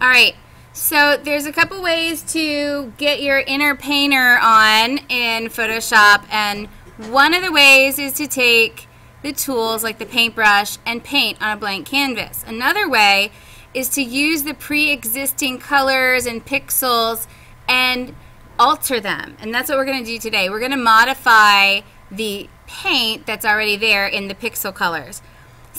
All right. So there's a couple ways to get your inner painter on in Photoshop and one of the ways is to take the tools like the paintbrush and paint on a blank canvas. Another way is to use the pre-existing colors and pixels and alter them. And that's what we're going to do today. We're going to modify the paint that's already there in the pixel colors.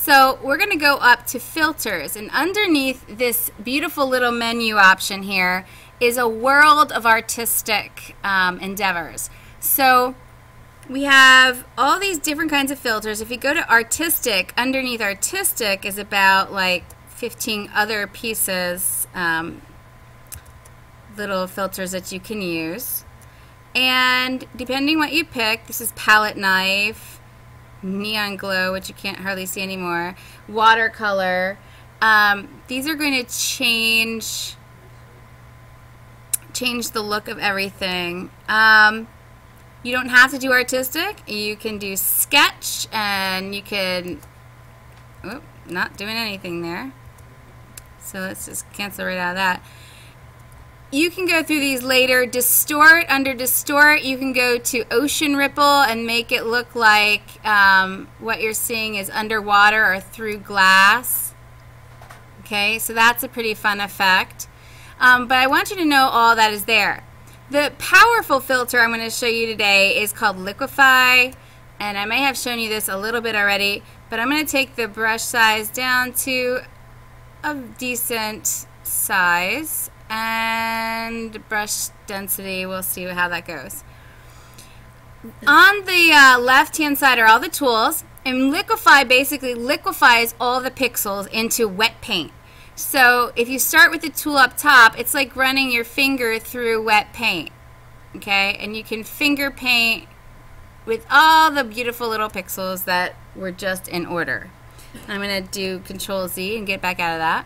So we're going to go up to filters and underneath this beautiful little menu option here is a world of artistic um, endeavors. So we have all these different kinds of filters. If you go to artistic, underneath artistic is about like 15 other pieces, um, little filters that you can use. And depending what you pick, this is palette knife, neon glow, which you can't hardly see anymore, watercolor. Um, these are going to change change the look of everything. Um, you don't have to do artistic. You can do sketch and you can, oh, not doing anything there. So let's just cancel right out of that you can go through these later. Distort, under distort, you can go to ocean ripple and make it look like um, what you're seeing is underwater or through glass. Okay, so that's a pretty fun effect. Um, but I want you to know all that is there. The powerful filter I'm going to show you today is called Liquify. And I may have shown you this a little bit already, but I'm going to take the brush size down to a decent size and brush density. We'll see how that goes. On the uh, left hand side are all the tools and liquify basically liquefies all the pixels into wet paint. So if you start with the tool up top, it's like running your finger through wet paint. Okay, and you can finger paint with all the beautiful little pixels that were just in order. I'm going to do Control Z and get back out of that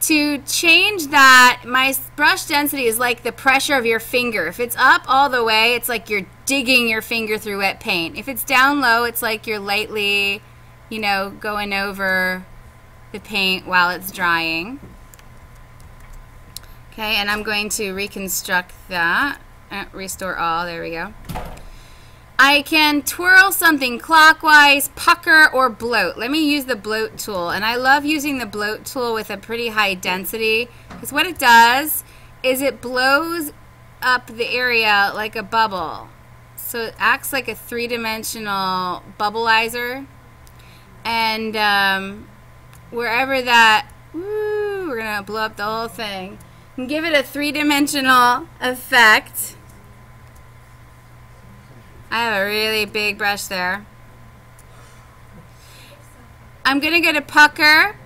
to change that, my brush density is like the pressure of your finger. If it's up all the way, it's like you're digging your finger through wet paint. If it's down low, it's like you're lightly, you know, going over the paint while it's drying. Okay, and I'm going to reconstruct that. Uh, restore all, there we go. I can twirl something clockwise, pucker, or bloat. Let me use the bloat tool. And I love using the bloat tool with a pretty high density because what it does is it blows up the area like a bubble. So it acts like a three-dimensional bubbleizer. And um, wherever that, woo, we're going to blow up the whole thing. And give it a three-dimensional effect. I have a really big brush there. I'm going to go to pucker.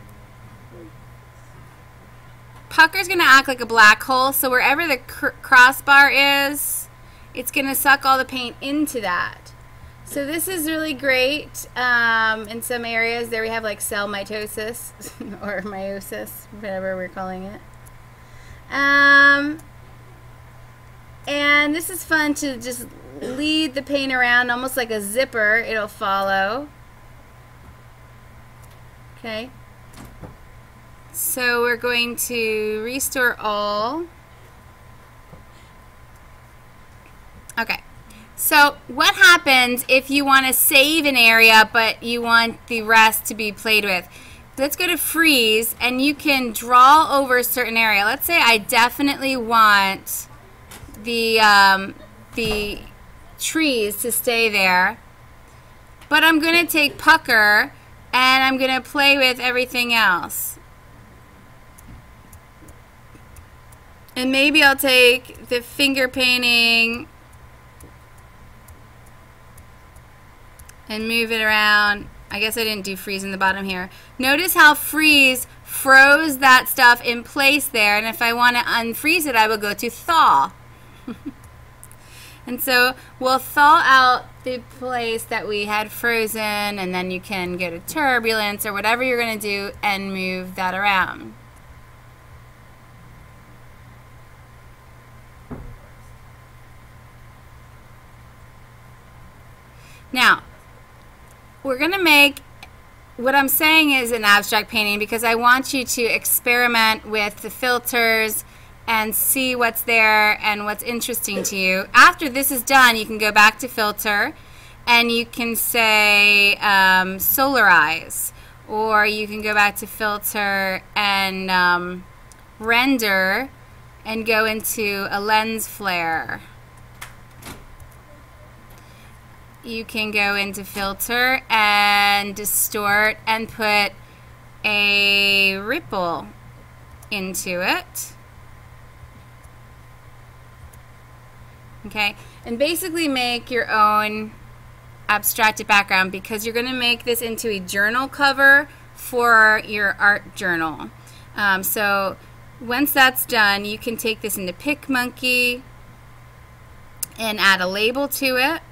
Pucker is going to act like a black hole, so wherever the cr crossbar is, it's going to suck all the paint into that. So this is really great um, in some areas. There we have like cell mitosis or meiosis, whatever we're calling it. Um, and this is fun to just lead the paint around almost like a zipper. It'll follow. Okay. So we're going to restore all. Okay. So what happens if you want to save an area but you want the rest to be played with? Let's go to freeze and you can draw over a certain area. Let's say I definitely want the um, the trees to stay there. But I'm going to take pucker and I'm going to play with everything else. And maybe I'll take the finger painting and move it around. I guess I didn't do freeze in the bottom here. Notice how freeze froze that stuff in place there. And if I want to unfreeze it, I will go to thaw. And so we'll thaw out the place that we had frozen and then you can go to turbulence or whatever you're going to do and move that around. Now, we're going to make what I'm saying is an abstract painting because I want you to experiment with the filters and see what's there and what's interesting to you. After this is done, you can go back to filter and you can say um, solarize or you can go back to filter and um, render and go into a lens flare. You can go into filter and distort and put a ripple into it. Okay, and basically make your own abstracted background because you're going to make this into a journal cover for your art journal. Um, so once that's done, you can take this into PicMonkey and add a label to it.